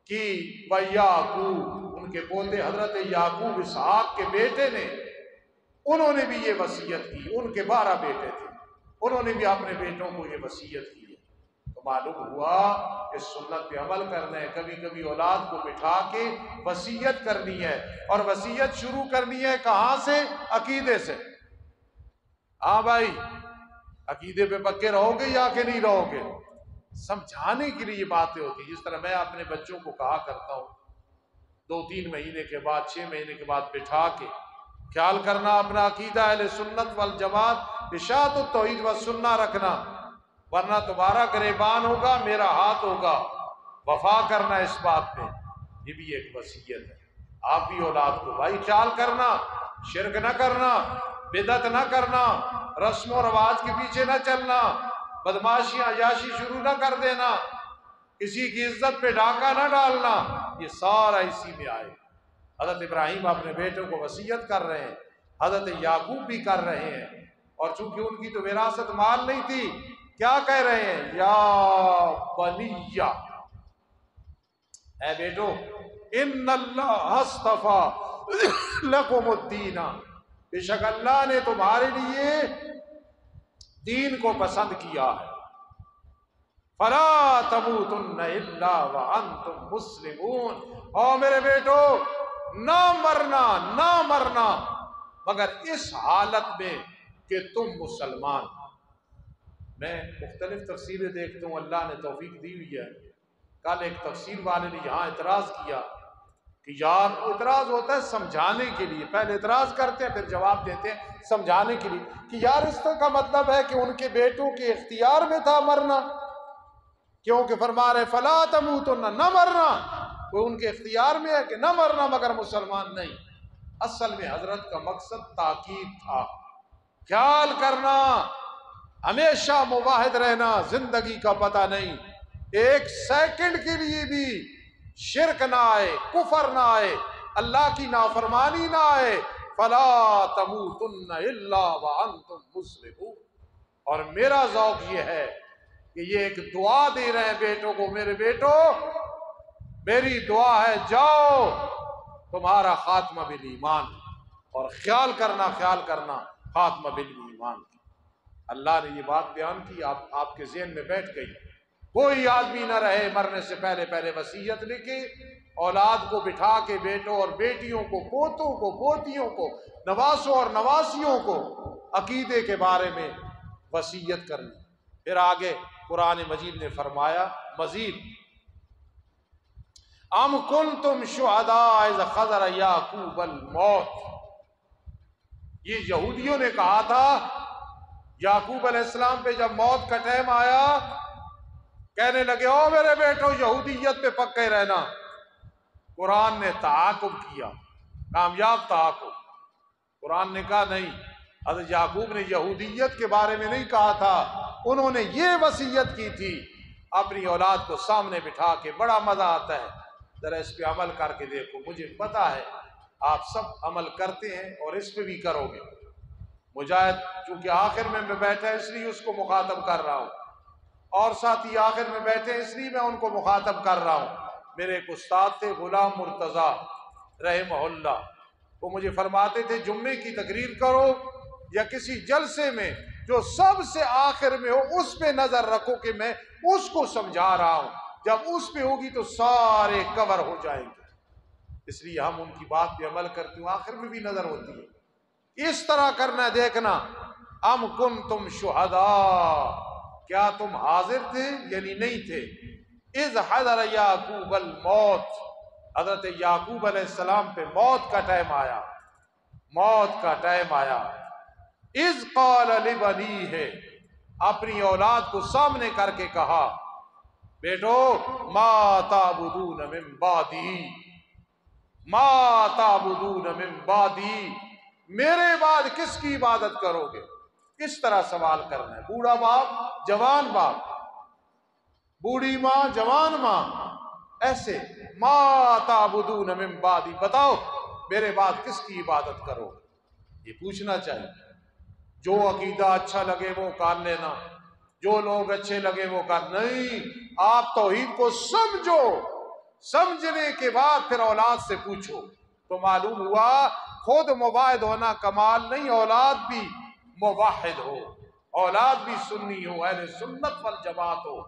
کی وَيَعْقُوبُ ان کے پوتے حضرت یعقوب اسحاق کے بیٹے نے، انہوں نے بھی یہ وسیعت کی، ان کے بارہ بیٹے تھے۔ انہوں نے بھی اپنے بیٹوں کو یہ وسیعت کی۔ معلوم ہوا کہ سنت پہ عمل کرنا ہے، کبھی کبھی اولاد کو بٹھا کے وسیعت کرنی ہے اور وسیعت شروع کرنی ہے کہاں سے؟ عقیدے سے۔ ہاں بھائی، عقیدے پہ پکے رہو گے یا کہ نہیں رہو گے؟ سمجھانے کے لیے یہ باتیں ہوتی جس طرح میں اپنے بچوں کو کہا کرتا ہوں، دو تین مہینے کے بعد، چھ مہینے کے بعد بٹھا کے خیال کرنا، اپنا عقیدہ اہل سنت والجماعت، اشاعت التوحید و سننا رکھنا۔ ورنہ تمہارا گریبان ہوگا، میرا ہاتھ ہوگا۔ وفا کرنا اس بات پہ۔ یہ بھی ایک وصیت ہے۔ آپ بھی اولاد کو بھائی خیال کرنا، شرک نہ کرنا بدت نہ کرنا، رسم و رواج کے پیچھے نہ چلنا، بدماشیاں، عیاشی شروع نہ کر دینا، کسی کی عزت پہ ڈاکہ نہ ڈالنا، یہ سارا اسی میں آئے۔ حضرت ابراہیم اپنے بیٹوں کو وسیعت کر رہے ہیں، حضرت یعقوب بھی کر رہے ہیں۔ اور چونکہ ان کی تو وراثت مال نہیں تھی کیا کہہ رہے ہیں؟ یا بنیا اے بیٹو، ان اللہ لکم الدین۔ بے شک اللہ نے تمہارے لیے دین کو پسند کیا ہے۔ فلا تموتن الا وانتم مسلمون۔ او میرے بیٹو، نہ مرنا نہ مرنا، مگر اس حالت میں کہ تم مسلمان میں مختلف تفسیریں دیکھتا ہوں، اللہ نے توفیق دی ہوئی ہے۔ کل ایک تفسیر والے نے یہاں اعتراض کیا کہ یار، اعتراض ہوتا ہے سمجھانے کے لیے۔ پہلے اعتراض کرتے ہیں، پھر جواب دیتے ہیں سمجھانے کے لیے۔ کہ یار، اس کا مطلب ہے کہ ان کے بیٹوں کے اختیار میں تھا مرنا۔ کیونکہ فرما رہے فلا تمو تو نہ مرنا۔ وہ ان کے اختیار میں ہے کہ نہ مرنا، مگر مسلمان نہیں۔ اصل میں حضرت کا مقصد تاکید تھا۔ خیال کرنا۔ ہمیشہ مواحد رہنا زندگی کا پتہ نہیں۔ ایک سیکنڈ کے لیے بھی شرک نہ آئے، کفر نہ آئے، اللہ کی نافرمانی نہ آئے، فلا تموتن الا وانتم مسلمون۔ اور میرا ذوق یہ ہے کہ یہ ایک دعا دے رہے ہیں بیٹوں کو، میرے بیٹو، میری دعا ہے جاؤ، تمہارا خاتمہ بل ایمان اور خیال کرنا خیال کرنا، خاتمہ بل ایمان اللہ نے یہ بات بیان کی، آپ آپ کے ذہن میں بیٹھ گئی۔ کوئی آدمی نہ رہے مرنے سے پہلے پہلے وسیعت لکھے، اولاد کو بٹھا کے بیٹوں اور بیٹیوں کو، پوتوں کو، پوتیوں کو نواسوں اور نواسیوں کو عقیدے کے بارے میں وسیعت کرنی۔ پھر آگے قرآن مجید نے فرمایا، مزید، ام کن تم شہدا خزر یعقوب الموت۔ یہ یہودیوں نے کہا تھا یعقوب علیہ السلام پہ جب موت کا ٹائم آیا، کہنے لگے، او میرے بیٹو، یہودیت پہ پکے رہنا۔ قرآن نے تعاقب کیا، کامیاب تعاقب۔ قرآن نے کہا، نہیں، حضرت یعقوب نے یہودیت کے بارے میں نہیں کہا تھا، انہوں نے یہ وسیعت کی تھی، اپنی اولاد کو سامنے بٹھا کے بڑا مزہ آتا ہے۔ ذرا اس پہ عمل کر کے دیکھو، مجھے پتا ہے، آپ سب عمل کرتے ہیں اور اس پہ بھی کرو گے۔ مجاہد چونکہ آخر میں میں بیٹھا اس لیے اس کو مخاطب کر رہا ہوں۔ اور ساتھی آخر میں بیٹھے اس لیے میں ان کو مخاطب کر رہا ہوں۔ میرے ایک استاد تھے، غلام مرتضی رحمہ اللہ۔ وہ مجھے فرماتے تھے، جمعے کی تقریر کرو یا کسی جلسے میں جو سب سے آخر میں ہو، اس پہ نظر رکھو کہ میں اس کو سمجھا رہا ہوں۔ جب اس پہ ہوگی تو سارے کور ہو جائیں گے۔ اس لیے ہم ان کی بات پہ عمل کرتے ہوں آخر میں بھی نظر ہوتی ہے۔ اس طرح کرنا دیکھنا۔ ام کن تم شہدا کیا تم حاضر تھے؟ یعنی نہیں تھے۔ از حضر یعقوب الموت۔ حضرت یعقوب علیہ السلام پہ موت کا ٹائم آیا۔ موت کا ٹائم آیا۔ از قال لبنی ہے اپنی اولاد کو سامنے کر کے کہا، بیٹو، ما تابدون من بعدی۔ ما تابدون من بعدی۔ میرے بعد کس کی عبادت کرو گے؟ کس طرح سوال کرنا ہے۔ بوڑھا باپ، جوان باپ۔ بوڑھی ماں، جوان ماں۔ ایسے، ما تابدون من بعدی۔ بتاؤ، میرے بعد کس کی عبادت کرو یہ پوچھنا چاہیے۔ جو عقیدہ اچھا لگے وہ کر لینا۔ جو لوگ اچھے لگے وہ کر۔ نہیں، آپ توحید کو سمجھو۔ سمجھنے کے بعد پھر اولاد سے پوچھو۔ تو معلوم ہوا خود مباحد ہونا، کمال نہیں، اولاد بھی مواحد ہو۔ اولاد بھی سنی ہو، اہل سنت والجماعت ہو۔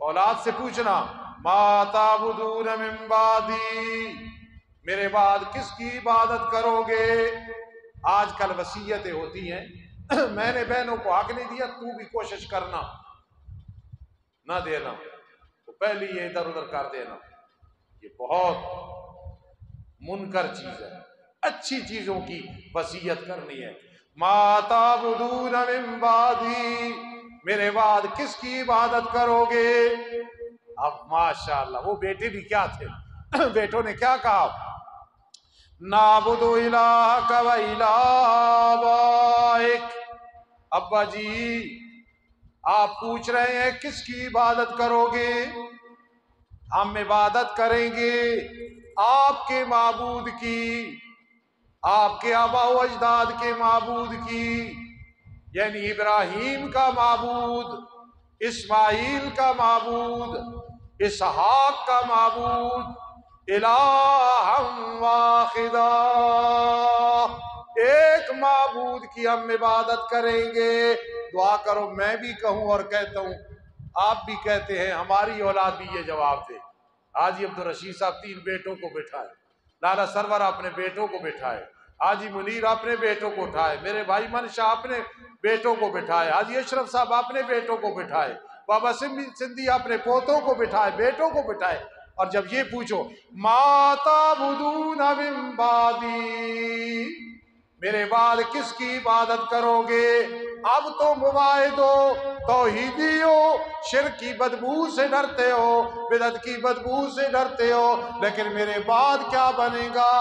اولاد سے پوچھنا ماتا بدون بعدی؟ میرے بعد کس کی عبادت کرو گے؟ آج کل وسیعتیں ہوتی ہیں۔ میں نے بہنوں کو حق نہیں دیا، تو بھی کوشش کرنا۔ نہ دینا۔ تو پہلی یہ ادھر ادھر کر دینا۔ یہ بہت منکر چیز ہے۔ اچھی چیزوں کی وسیعت کرنی ہے۔ ماتا بدون میرے بعد کس کی عبادت کرو گے؟ اب ماشاءاللہ، وہ بیٹے بھی کیا تھے؟ بیٹوں نے کیا کہا؟ نابد الہ کا الہ ابا جی آپ پوچھ رہے ہیں کس کی عبادت کرو گے؟ ہم عبادت کریں گے آپ کے معبود کی۔ آپ کے آبا و اجداد کے معبود کی یعنی ابراہیم کا معبود، اسماعیل کا معبود، اسحاق کا معبود الہم واحدہ۔ ایک معبود کی ہم عبادت کریں گے۔ دعا کرو، میں بھی کہوں اور کہتا ہوں، آپ بھی کہتے ہیں، ہماری اولاد بھی یہ جواب دے۔ آج عبد الرشید صاحب تین بیٹوں کو بٹھائے۔ لالا سرور اپنے بیٹوں کو بٹھائے، حاجی منیر اپنے بیٹوں کو اٹھائے، میرے بھائی منشاہ اپنے بیٹوں کو بٹھائے، حاجی اشرف صاحب اپنے بیٹوں کو بٹھائے، بابا سندھی اپنے پوتوں کو بٹھائے، بیٹوں کو بٹھائے۔ اور جب یہ پوچھو، ماتا بدون بادی میرے بعد کس کی عبادت کرو گے؟ اب تو مباحدو، توحیدی ہو، شرک کی بدبو سے ڈرتے ہو بدت کی بدبو سے ڈرتے ہو، لیکن میرے بعد کیا بنے گا؟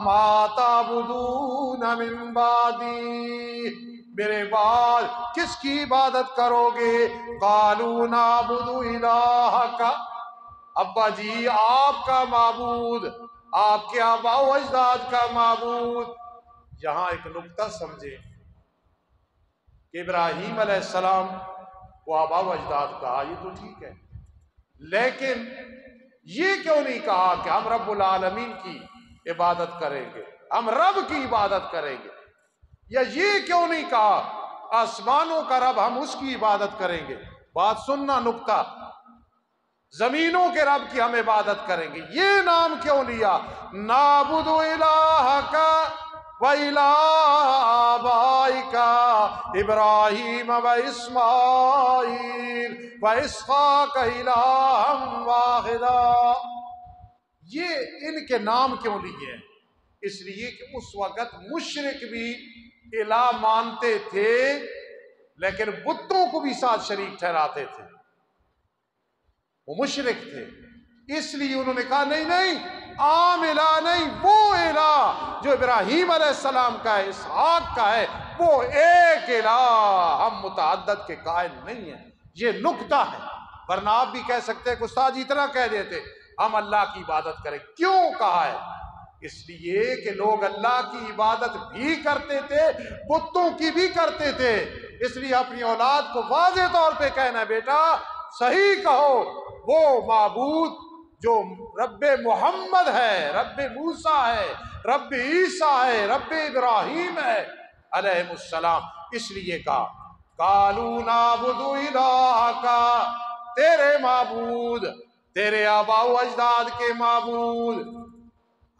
ماتا بدون من بادی میرے بعد کس کی عبادت کرو گے؟ قالو نعبد الہ کا ابا جی آپ کا معبود، آپ کے آبا و اجداد کا معبود۔ یہاں ایک نقطہ سمجھے کہ ابراہیم علیہ السلام کو آبا و اجداد کہا، یہ تو ٹھیک ہے۔ لیکن یہ کیوں نہیں کہا کہ ہم رب العالمین کی عبادت کریں گے، ہم رب کی عبادت کریں گے؟ یا یہ کیوں نہیں کہا، آسمانوں کا رب ہم اس کی عبادت کریں گے؟ بات سننا نقطہ۔ زمینوں کے رب کی ہم عبادت کریں گے۔ یہ نام کیوں لیا؟ نابد الہ کا کا ابراہیم و اسماعیل و اسحاق الہم یہ ان کے نام کیوں لیے؟ ہیں اس لیے کہ اس وقت مشرق بھی الہ مانتے تھے، لیکن بتوں کو بھی ساتھ شریک ٹھہراتے تھے۔ وہ مشرق تھے۔ اس لیے انہوں نے کہا، نہیں نہیں عام الہ نہیں، وہ الہ جو ابراہیم علیہ السلام کا ہے، اسحاق کا ہے، وہ ایک الہ، ہم متعدد کے قائل نہیں ہیں۔ یہ نقطہ ہے۔ ورنہ آپ بھی کہہ سکتے ہیں استاد جی اتنا کہہ دیتے، ہم اللہ کی عبادت کریں۔ کیوں کہا ہے؟ اس لیے کہ لوگ اللہ کی عبادت بھی کرتے تھے، بتوں کی بھی کرتے تھے۔ اس لیے اپنی اولاد کو واضح طور پہ کہنا ہے، بیٹا، صحیح کہو، وہ معبود جو رب محمد ہے، رب موسا ہے، رب عیسیٰ ہے، رب ابراہیم ہے علیہ السلام۔ اس لیے کہا کالو نابد الہ کا تیرے معبود، تیرے آبا و اجداد کے معبود۔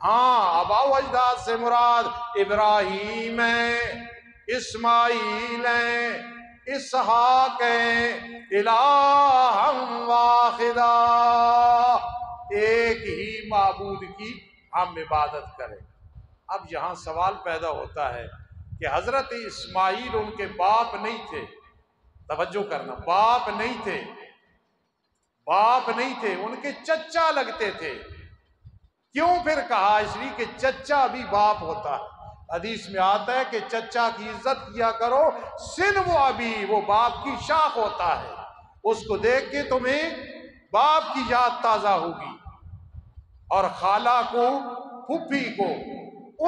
ہاں آبا و اجداد سے مراد ابراہیم ہے اسماعیل ہے اسحاق ہے الہم واحدہ ایک ہی معبود کی ہم عبادت کریں۔ اب یہاں سوال پیدا ہوتا ہے کہ حضرت اسماعیل ان کے باپ نہیں تھے۔ توجہ کرنا، باپ نہیں تھے۔ باپ نہیں تھے، ان کے چچا لگتے تھے۔ کیوں پھر کہا اس لیے کہ چچا بھی باپ ہوتا ہے؟ حدیث میں آتا ہے کہ چچا کی عزت کیا کرو، سن وہ ابھی وہ باپ کی شاخ ہوتا ہے۔ اس کو دیکھ کے تمہیں باپ کی یاد تازہ ہوگی اور خالہ کو، پھپھی کو،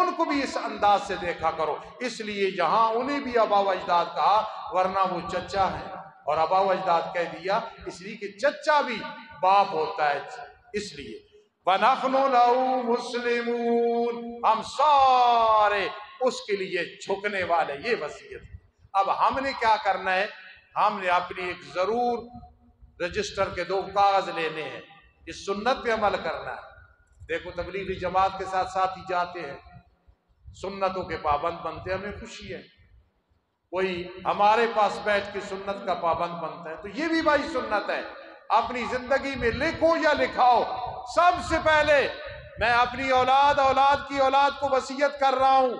ان کو بھی اس انداز سے دیکھا کرو۔ اس لیے یہاں انہیں بھی ابا و اجداد کہا، ورنہ وہ چچا ہے اور ابا و اجداد کہہ دیا، اس لیے کہ چچا بھی باپ ہوتا ہے۔ اس لیے مسلمون۔ ہم سارے اس کے لیے جھکنے والے، یہ وصیت۔ اب ہم نے کیا کرنا ہے؟ ہم نے اپنی ایک ضرور رجسٹر کے دو کاغذ لینے ہیں۔ اس سنت پہ عمل کرنا ہے۔ دیکھو تبلیغی جماعت کے ساتھ ساتھ ہی جاتے ہیں۔ سنتوں کے پابند بنتے ہمیں خوشی ہے۔ کوئی ہمارے پاس بیٹھ کے سنت کا پابند بنتا ہے تو یہ بھی بھائی سنت ہے۔ اپنی زندگی میں لکھو یا لکھاؤ، سب سے پہلے میں اپنی اولاد اولاد کی اولاد کو وسیعت کر رہا ہوں۔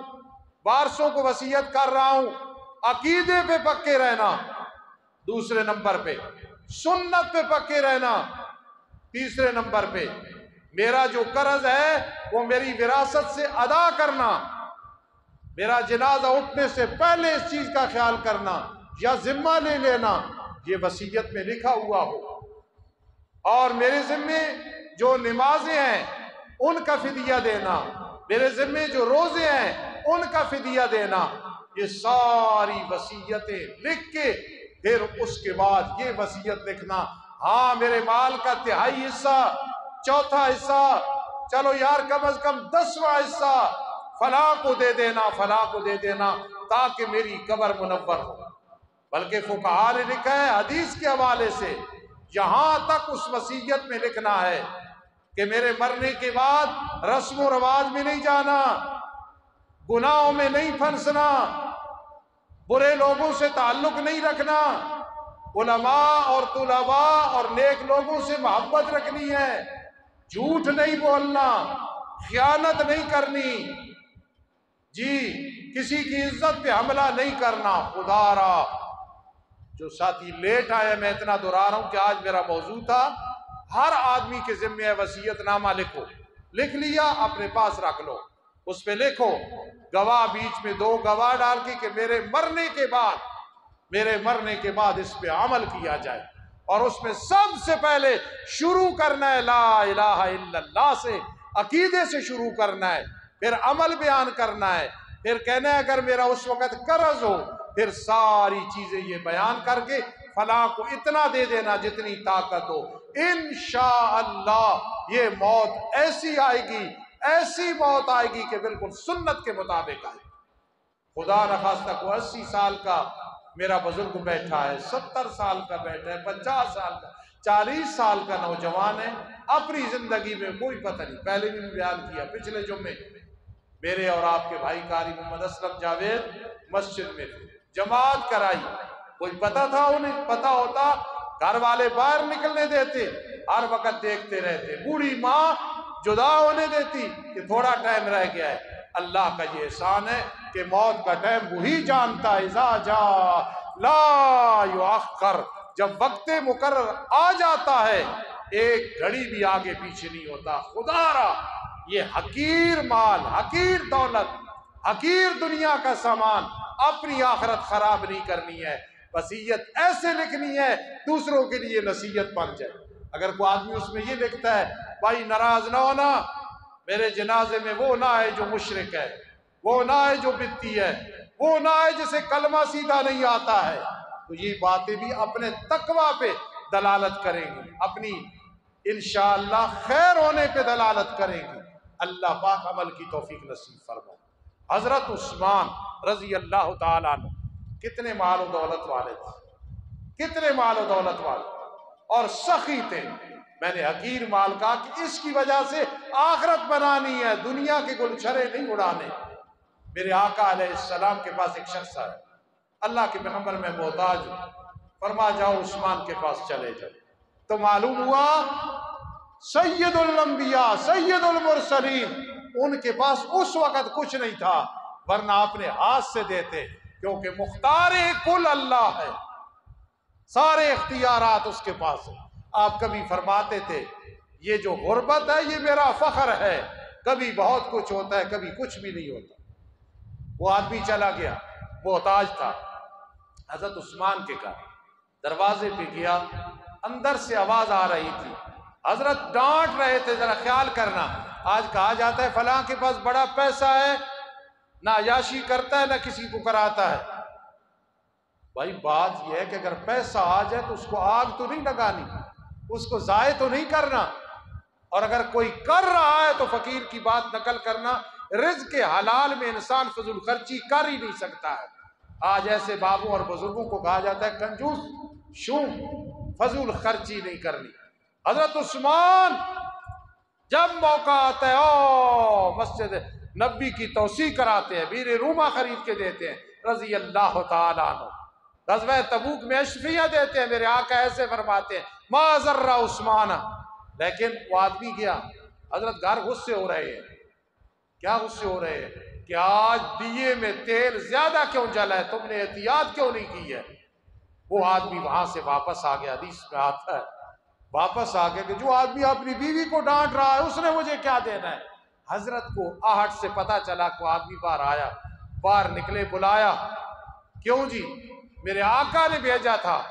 وارسوں کو وسیعت کر رہا ہوں۔ عقیدے پہ پکے رہنا۔ دوسرے نمبر پہ سنت پہ پکے رہنا۔ تیسرے نمبر پہ، میرا جو قرض ہے، وہ میری وراثت سے ادا کرنا۔ میرا جنازہ اٹھنے سے پہلے اس چیز کا خیال کرنا یا ذمہ لے لینا، یہ وسیعت میں لکھا ہوا ہو۔ اور میرے ذمے جو نمازیں ہیں، ان کا فدیہ دینا۔ میرے ذمے جو روزے ہیں، ان کا فدیہ دینا۔ یہ ساری وسیعتیں لکھ کے پھر اس کے بعد یہ وسیعت لکھنا ہاں میرے مال کا تہائی حصہ، چوتھا حصہ، چلو یار کم از کم دسواں حصہ، فلاں کو دے دینا، فلاں کو دے دینا تاکہ میری قبر منور ہو۔ بلکہ فقہا نے لکھا ہے حدیث کے حوالے سے، یہاں تک اس وسیعت میں لکھنا ہے کہ میرے مرنے کے بعد رسم و رواج میں نہیں جانا، گناہوں میں نہیں پھنسنا برے لوگوں سے تعلق نہیں رکھنا۔ علماء اور طلباء اور نیک لوگوں سے محبت رکھنی ہے۔ جھوٹ نہیں بولنا، خیانت نہیں کرنی۔ جی کسی کی عزت پہ حملہ نہیں کرنا۔ خدا را، جو ساتھی لیٹ آئے میں اتنا دہرا رہا ہوں کہ آج میرا موضوع تھا۔ ہر آدمی کے ذمہ وسیعت نامہ لکھو۔ لکھ لیا، اپنے پاس رکھ لو۔ اس پہ لکھو، گواہ بیچ میں دو گواہ ڈال کے کہ میرے مرنے کے بعد، میرے مرنے کے بعد اس پہ عمل کیا جائے۔ اور اس میں سب سے پہلے شروع کرنا ہے لا الہ الا اللہ سے، عقیدے سے شروع کرنا ہے، پھر عمل بیان کرنا ہے۔ پھر کہنا ہے اگر میرا اس وقت قرض ہو، پھر ساری چیزیں یہ بیان کر کے فلاں کو اتنا دے دینا جتنی طاقت ہو۔ انشاءاللہ یہ موت ایسی آئے گی ایسی موت آئے گی کہ بالکل سنت کے مطابق آئے۔ خدا نخواستہ کو اسی سال کا میرا بزرگ بیٹھا ہے، ستر سال کا بیٹھا ہے، پچاس سال کا، چالیس سال کا نوجوان ہے۔ اپنی زندگی میں کوئی پتہ نہیں۔ پہلے بھی بیان کیا، پچھلے جمعے میرے اور آپ کے بھائی کاری محمد اسلم جاوید مسجد میں تھے۔ جماعت کرائی۔ کوئی پتہ تھا انہیں؟ پتہ ہوتا، گھر والے باہر نکلنے دیتے، ہر وقت دیکھتے رہتے۔ بوڑھی ماں جدا ہونے دیتی کہ تھوڑا ٹائم رہ گیا ہے۔ اللہ کا یہ احسان ہے کہ موت کا ٹائم وہی جانتا ہے، اذا جا، لا یؤخر۔ جب وقت مقرر آ جاتا ہے، ایک گھڑی بھی آگے پیچھے نہیں ہوتا۔ خدا را، یہ حقیر مال، حقیر دولت، حقیر دنیا کا سامان اپنی آخرت خراب نہیں کرنی ہے۔ وسیعت ایسے لکھنی ہے، دوسروں کے لیے نصیحت بن جائے۔ اگر کوئی آدمی اس میں یہ لکھتا ہے، بھائی ناراض نہ ہونا، میرے جنازے میں وہ نہ ہے جو مشرق ہے، وہ نہ ہے جو بتی ہے، وہ نہ ہے جسے کلمہ سیدھا نہیں آتا ہے، تو یہ باتیں بھی اپنے تقوی پہ دلالت کریں گی۔ اپنی انشاءاللہ خیر ہونے پہ دلالت کریں گی۔ اللہ پاک عمل کی توفیق نصیب فرما حضرت عثمان رضی اللہ تعالیٰ عنہ، کتنے مال و دولت والے تھے۔ کتنے مال و دولت والے۔ اور سخی تھے۔ میں نے حقیر مال کہا کہ اس کی وجہ سے آخرت بنانی ہے، دنیا کے گلچھرے نہیں اڑانے۔ میرے آقا علیہ السلام کے پاس ایک شخص ہے اللہ کے پیغمبر میں محتاج ہوں۔ فرما، جاؤ عثمان کے پاس چلے جاؤ۔ تو معلوم ہوا، سید الانبیاء، سید المرسلین، ان کے پاس اس وقت کچھ نہیں تھا، ورنہ اپنے ہاتھ سے دیتے، کیونکہ مختار کل اللہ ہے۔ سارے اختیارات اس کے پاس ہیں۔ آپ کبھی فرماتے تھے، یہ جو غربت ہے، یہ میرا فخر ہے۔ کبھی بہت کچھ ہوتا ہے، کبھی کچھ بھی نہیں ہوتا۔ وہ آدمی چلا گیا، محتاج تھا۔ حضرت عثمان کے گھر دروازے پہ گیا، اندر سے آواز آ رہی تھی۔ حضرت ڈانٹ رہے تھے، ذرا خیال کرنا۔ آج کہا جاتا ہے، فلاں کے پاس بڑا پیسہ ہے، نہ یاشی کرتا ہے، نہ کسی کو کراتا ہے۔ بھائی بات یہ ہے کہ اگر پیسہ آ جائے تو اس کو آگ تو نہیں لگانی، اس کو ضائع تو نہیں کرنا۔ اور اگر کوئی کر رہا ہے تو فقیر کی بات نقل کرنا، رزق کے حلال میں انسان فضول خرچی کر ہی نہیں سکتا ہے۔ آج ایسے بابوں اور بزرگوں کو کہا جاتا ہے، کنجوس شوم فضول خرچی نہیں کرنی۔ حضرت عثمان، جب موقع آتا ہے او مسجد نبی کی توسیع کراتے ہیں، بیر روما خرید کے دیتے ہیں۔ رضی اللہ تعالیٰ عنہ۔ غزوہ تبوک میں اشفیہ دیتے ہیں، میرے آقا ایسے فرماتے ہیں، ما ذرہ عثمان. لیکن وہ آدمی گیا حضرت گھر غصے ہو رہے ہیں۔ کیا غصے ہو رہے ہیں؟ کہ آج دیے میں تیل زیادہ کیوں جلا ہے؟ تم نے احتیاط کیوں نہیں کی ہے؟ وہ آدمی وہاں سے واپس آ گیا حدیث میں آتا ہے، واپس آ گیا کہ جو آدمی اپنی بیوی کو ڈانٹ رہا ہے، اس نے مجھے کیا دینا ہے؟ حضرت کو آہٹ سے پتا چلا کہ وہ آدمی باہر آیا، باہر نکلے، بلایا۔ کیوں جی؟ میرے آقا نے بھیجا تھا۔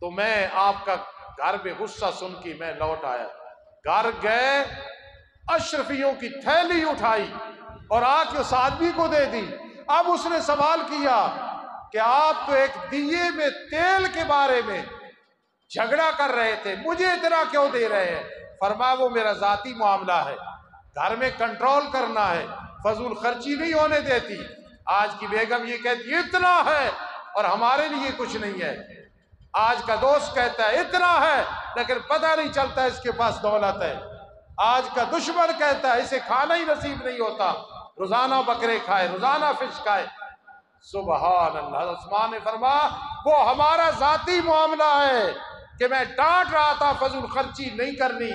تو میں آپ کا گھر میں غصہ سن کے میں لوٹ آیا۔ گھر گئے، اشرفیوں کی تھیلی اٹھائی اور آ کے اس آدمی کو دے دی۔ اب اس نے سوال کیا کہ آپ تو ایک دیے میں تیل کے بارے میں جھگڑا کر رہے تھے، مجھے اتنا کیوں دے رہے ہیں؟ فرما وہ میرا ذاتی معاملہ ہے۔ گھر میں کنٹرول کرنا ہے، فضول خرچی نہیں ہونے دیتی۔ آج کی بیگم یہ کہتی اتنا ہے، اور ہمارے لیے کچھ نہیں ہے۔ آج کا دوست کہتا ہے، اتنا ہے، لیکن پتہ نہیں چلتا اس کے پاس دولت ہے۔ آج کا دشمن کہتا ہے، اسے کھانا ہی نصیب نہیں ہوتا۔ روزانہ بکرے کھائے، روزانہ فش کھائے۔ سبحان اللہ عثمان نے فرما وہ ہمارا ذاتی معاملہ ہے کہ میں ڈانٹ رہا تھا، فضول خرچی نہیں کرنی۔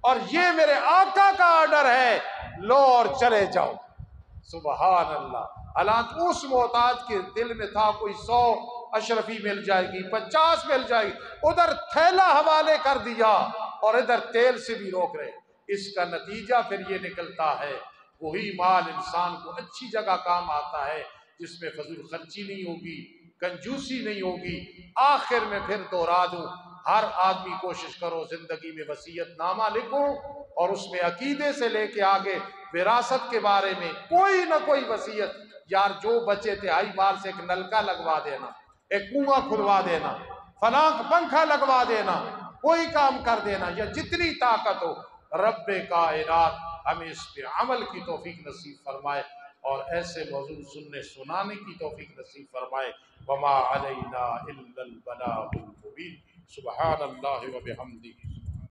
اور یہ میرے آقا کا آرڈر ہے، لو اور چلے جاؤ۔ سبحان اللہ حالانکہ اس محتاج کے دل میں تھا، کوئی سو اشرفی مل جائے گی، پچاس مل جائے گی۔ ادھر تھیلا حوالے کر دیا اور ادھر تیل سے بھی روک رہے۔ اس کا نتیجہ پھر یہ نکلتا ہے، وہی مال انسان کو اچھی جگہ کام آتا ہے، جس میں فضول خرچی نہیں ہوگی، کنجوسی نہیں ہوگی۔ آخر میں پھر دوہرا دوں۔ ہر آدمی کوشش کرو زندگی میں وسیعت نامہ لکھو اور اس میں عقیدے سے لے کے آگے وراثت کے بارے میں کوئی نہ کوئی وسیعت یار جو بچے تہائی مال سے ایک نلکا لگوا دینا، ایک کنواں کھلوا دینا، فلاں پنکھا لگوا دینا، کوئی کام کر دینا، یا جتنی طاقت ہو، رب کائنات ہمیں اس پہ عمل کی توفیق نصیب فرمائے اور ایسے موضوع سننے سنانے کی توفیق نصیب فرمائے۔ وما علینا الا البلاغ المبین۔ سبحان اللہ و